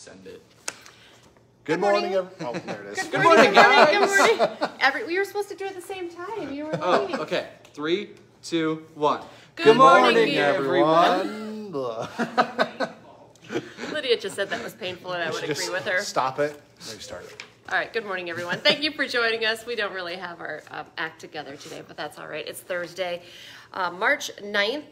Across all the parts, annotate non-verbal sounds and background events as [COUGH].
Send it. Good, Good morning. morning. ev- oh, there it is. Good morning, guys. Good morning. Every, we were supposed to do it at the same time. You were Oh, okay. Three, two, one. Good morning, everyone. [LAUGHS] Lydia just said that was painful, and I would Just agree with her. Stop it. Restart it. All right, good morning, everyone. Thank you for joining us. We don't really have our um, act together today, but that's all right. It's Thursday, uh, March 9th.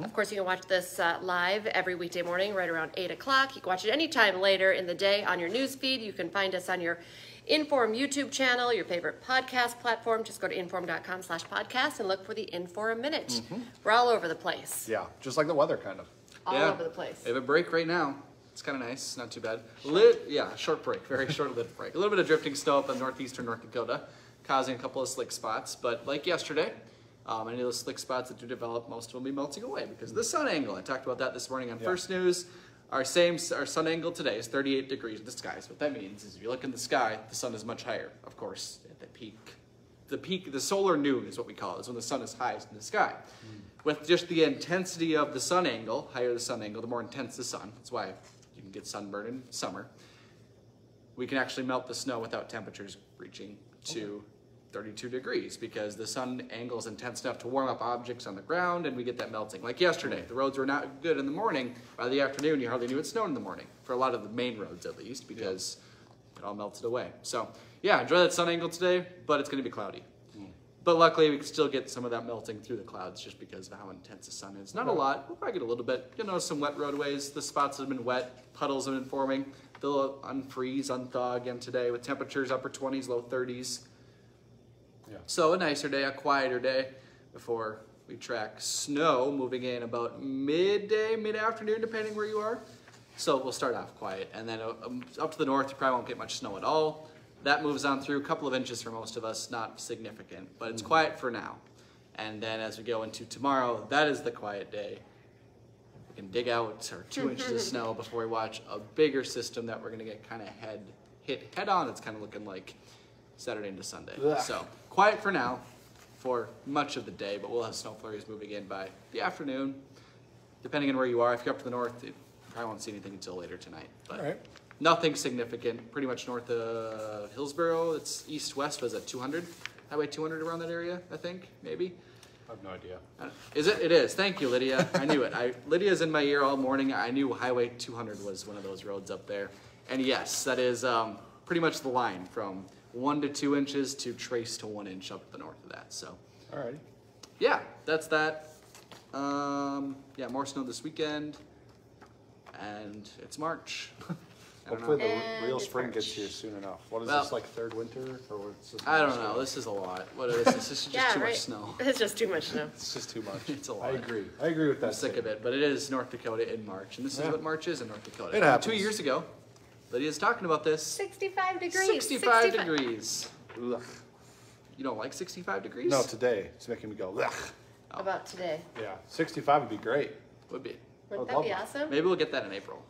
Of course, you can watch this uh, live every weekday morning right around 8 o'clock. You can watch it anytime later in the day on your news feed. You can find us on your InForum YouTube channel, your favorite podcast platform. Just go to inforum.com slash podcast and look for the InForum Minute. We're all over the place. Yeah, just like the weather, kind of. All Yeah. over the place. We have a break right now. It's kind of nice. Not too bad. Lit, yeah, short break. Very [LAUGHS] short-lived break. A little bit of drifting snow up in northeastern North Dakota, causing a couple of slick spots. But like yesterday, um, any of those slick spots that do develop, most will be melting away because of the sun angle. I talked about that this morning on Yeah. First News. Our same our sun angle today is 38 degrees in the sky. So what that means is if you look in the sky, the sun is much higher. Of course, at the peak, the peak, the solar noon is what we call it. Is when the sun is highest in the sky. With just the intensity of the sun angle, higher the sun angle, the more intense the sun. That's why can get sunburn in summer. We can actually melt the snow without temperatures reaching to 32 degrees because the sun angle is intense enough to warm up objects on the ground and we get that melting. Like yesterday, the roads were not good in the morning. By the afternoon, you hardly knew it snowed in the morning, for a lot of the main roads at least, because it all melted away. So, yeah, enjoy that sun angle today, but it's going to be cloudy. But luckily, we can still get some of that melting through the clouds just because of how intense the sun is. Not a lot. We'll probably get a little bit. You'll notice some wet roadways. The spots that have been wet, puddles have been forming. They'll unfreeze, unthaw again today with temperatures upper 20s, low 30s. Yeah. So a nicer day, a quieter day before we track snow moving in about midday, mid-afternoon, depending where you are. So we'll start off quiet, and then uh, um, up to the north, you probably won't get much snow at all. That moves on through a couple of inches for most of us, not significant, but it's mm. quiet for now. And then as we go into tomorrow, that is the quiet day. We can dig out our two [LAUGHS] inches of snow before we watch a bigger system that we're gonna get kind of head hit head on. It's kind of looking like Saturday into Sunday. Ugh. So quiet for now, for much of the day, but we'll have snow flurries moving in by the afternoon. Depending on where you are, if you're up to the north, you probably won't see anything until later tonight. But All right. Nothing significant. Pretty much north of Hillsboro. It's east-west. Was it 200? Highway 200 around that area, I think, maybe. I have no idea. Uh, Is it? It is. Thank you, Lydia. I knew it. I, Lydia's in my ear all morning. I knew Highway 200 was one of those roads up there. And yes, that is um, pretty much the line from one to two inches to trace to one inch up the north of that. So, all right. yeah, that's that. Um, yeah, more snow this weekend. And it's March. [LAUGHS] I don't Hopefully the And real it's spring gets here soon enough. What is Well- this, like third winter? Or what's this I don't know. This is a lot. What is this? This is just yeah, too right. much snow. [LAUGHS] It's just too much snow. It's just too much. [LAUGHS] It's a lot. I agree. I agree with that. I'm sick of it, but it is North Dakota in March, and this is Yeah. what March is in North Dakota. It Two years ago, Lydia's talking about this. 65 degrees. 65 degrees. Ugh. You don't like 65 degrees? No, today it's making me go. Ugh. About today. Yeah, 65 would be great. Would be. Wouldn't I that love be that. awesome? Maybe we'll get that in April.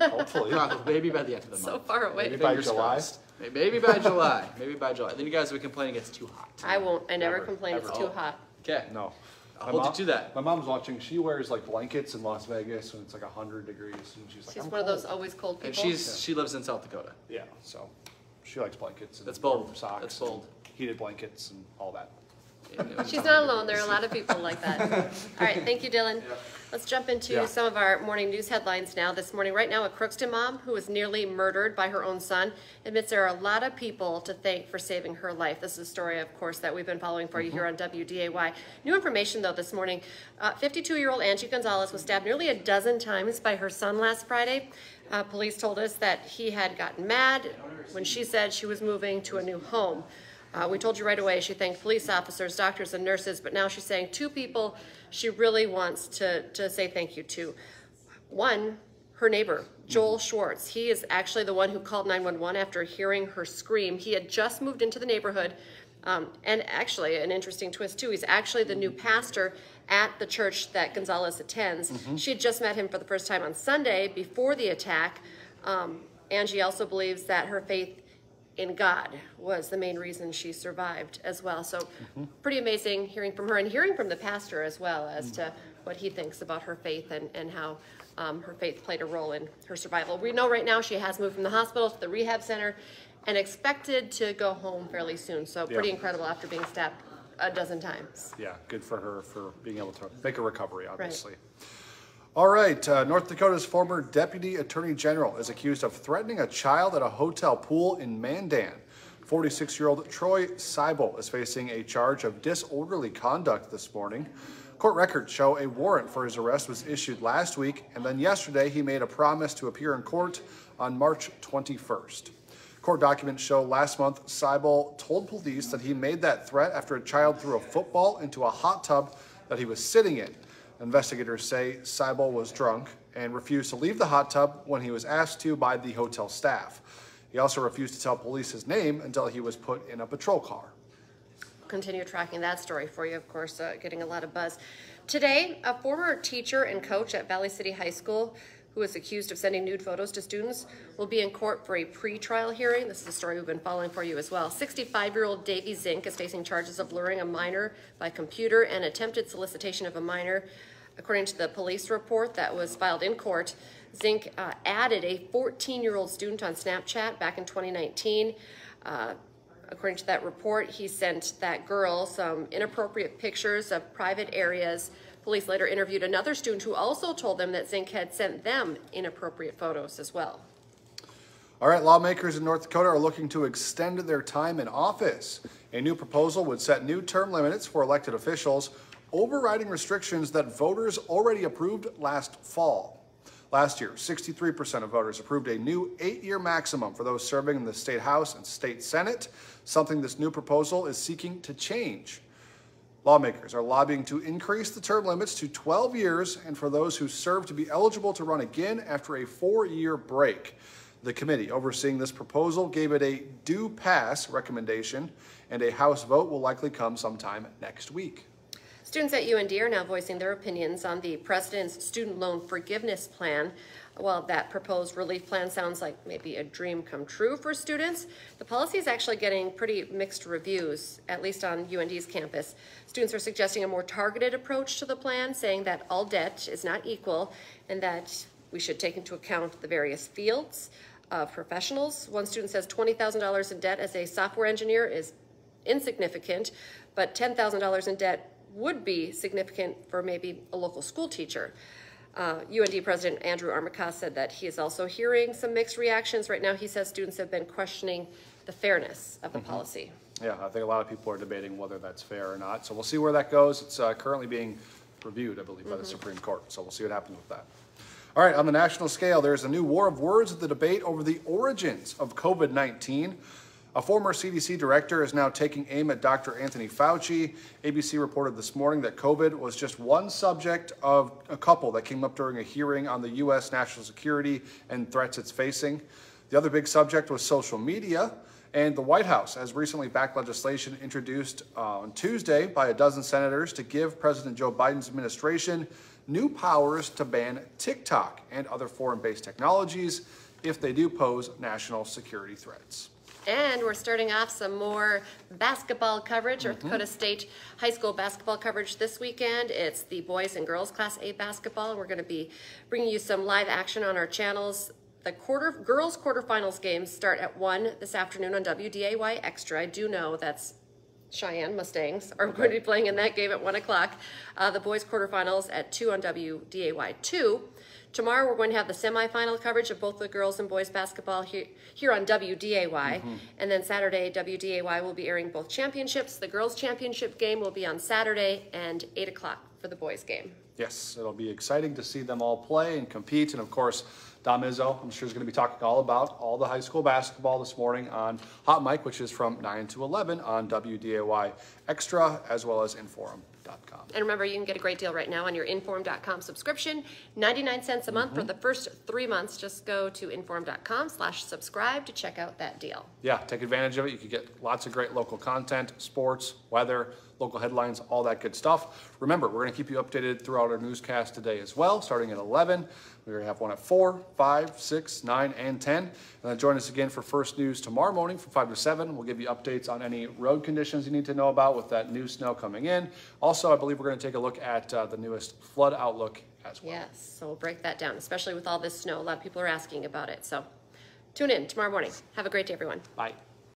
Hopefully. Probably, maybe by the end of the [LAUGHS] So month. So far away. Maybe by July? crossed. Maybe by July. Maybe by July. Then you guys will be complaining it's too hot. I won't. I never Never, complain it's too hot. Okay. No. I'll My hold you to that. My mom's watching. She wears like blankets in Las Vegas when it's like 100 degrees. And she's like, She's I'm one of those always cold people. And she's she lives in South Dakota. Yeah, so she likes blankets. And That's bold. Socks That's bold. Heated blankets and all that. She's not alone. There are a lot of people like that. All right, thank you, Dillon. Let's jump into Yeah. some of our morning news headlines now. This morning, right now, a Crookston mom who was nearly murdered by her own son admits there are a lot of people to thank for saving her life. This is a story, of course, that we've been following for you here on WDAY. New information, though, this morning. 52-year-old Angie Gonzalez was stabbed nearly a dozen times by her son last Friday. Uh, police told us that he had gotten mad when she said she was moving to a new home. Uh, we told you right away she thanked police officers, doctors, and nurses, but now she's saying two people she really wants to, to say thank you to. One, her neighbor, Joel Schwartz. He is actually the one who called 911 after hearing her scream. He had just moved into the neighborhood. Um, and actually, an interesting twist too, he's actually the new pastor at the church that Gonzalez attends. She had just met him for the first time on Sunday before the attack. Um, Angie also believes that her faith in God was the main reason she survived as well. So, pretty amazing hearing from her and hearing from the pastor as well as to what he thinks about her faith and, and how um, her faith played a role in her survival. We know right now she has moved from the hospital to the rehab center and expected to go home fairly soon. So pretty Yeah. incredible after being stabbed a dozen times. Yeah, good for her for being able to make a recovery, obviously. All right, uh, North Dakota's former deputy attorney general is accused of threatening a child at a hotel pool in Mandan. 46 year old Troy Seibel is facing a charge of disorderly conduct this morning. Court records show a warrant for his arrest was issued last week, and then yesterday he made a promise to appear in court on March 21st. Court documents show last month Seibel told police that he made that threat after a child threw a football into a hot tub that he was sitting in. Investigators say Seibel was drunk and refused to leave the hot tub when he was asked to by the hotel staff. He also refused to tell police his name until he was put in a patrol car. continue tracking that story for you, of course, uh, getting a lot of buzz. Today, a former teacher and coach at Valley City High School who is accused of sending nude photos to students will be in court for a pre-trial hearing. This is a story we've been following for you as well. 65-year-old Davy Zink is facing charges of luring a minor by computer and attempted solicitation of a minor. According to the police report that was filed in court, Zink uh, added a 14-year-old student on Snapchat back in 2019. Uh, According to that report, he sent that girl some inappropriate pictures of private areas. Police later interviewed another student who also told them that Zink had sent them inappropriate photos as well. All right, lawmakers in North Dakota are looking to extend their time in office. A new proposal would set new term limits for elected officials, overriding restrictions that voters already approved last fall. Last year, 63% of voters approved a new eight year maximum for those serving in the state House and state Senate, something this new proposal is seeking to change. Lawmakers are lobbying to increase the term limits to 12 years and for those who serve to be eligible to run again after a four year break. The committee overseeing this proposal gave it a do pass recommendation, and a House vote will likely come sometime next week. Students at UND are now voicing their opinions on the president's student loan forgiveness plan. While that proposed relief plan sounds like maybe a dream come true for students, the policy is actually getting pretty mixed reviews, at least on UND's campus. Students are suggesting a more targeted approach to the plan, saying that all debt is not equal and that we should take into account the various fields of professionals. One student says $20,000 in debt as a software engineer is insignificant, but $10,000 in debt would be significant for maybe a local school teacher. Uh, UND President Andrew Armacost said that he is also hearing some mixed reactions. Right now, he says students have been questioning the fairness of the policy. Yeah, I think a lot of people are debating whether that's fair or not. So we'll see where that goes. It's uh, currently being reviewed, I believe, by the Supreme Court. So we'll see what happens with that. All right, on the national scale, there's a new war of words at the debate over the origins of COVID 19. A former CDC director is now taking aim at Dr. Anthony Fauci. ABC reported this morning that COVID was just one subject of a couple that came up during a hearing on the U.S. national security and threats it's facing. The other big subject was social media. And the White House has recently backed legislation introduced uh, on Tuesday by a dozen senators to give President Joe Biden's administration new powers to ban TikTok and other foreign based technologies if they do pose national security threats. And we're starting off some more basketball coverage, North Dakota State High School basketball coverage this weekend. It's the boys and girls Class A basketball. and We're going to be bringing you some live action on our channels. The quarter girls quarterfinals games start at 1 this afternoon on WDAY Extra. I do know that's Cheyenne Mustangs are going to be playing in that game at 1 o'clock. Uh, the boys quarterfinals at 2 on WDAY 2. Tomorrow we're going to have the semifinal coverage of both the girls and boys basketball here, here on WDAY. Mm-hmm. And then Saturday, WDAY will be airing both championships. The girls' championship game will be on Saturday and 8 o'clock for the boys' game. Yes, it'll be exciting to see them all play and compete. And of course, Dom Izzo, I'm sure, is going to be talking all about all the high school basketball this morning on Hot Mic, which is from 9 to 11 on WDAY Extra, as well as And remember, you can get a great deal right now on your InForum.com subscription, 99 cents a month for the first three months. Just go to InForum.com slash subscribe to check out that deal. Yeah, take advantage of it. You can get lots of great local content, sports, weather, local headlines, all that good stuff. Remember, we're going to keep you updated throughout our newscast today as well, starting at 11. We're going to have one at 4, 5, 6, 9, and 10. And then join us again for First News tomorrow morning from 5 to 7. We'll give you updates on any road conditions you need to know about with that new snow coming in. Also, I believe we're going to take a look at uh, the newest flood outlook as well. Yes, so we'll break that down, especially with all this snow. A lot of people are asking about it, so tune in tomorrow morning. Have a great day, everyone. Bye.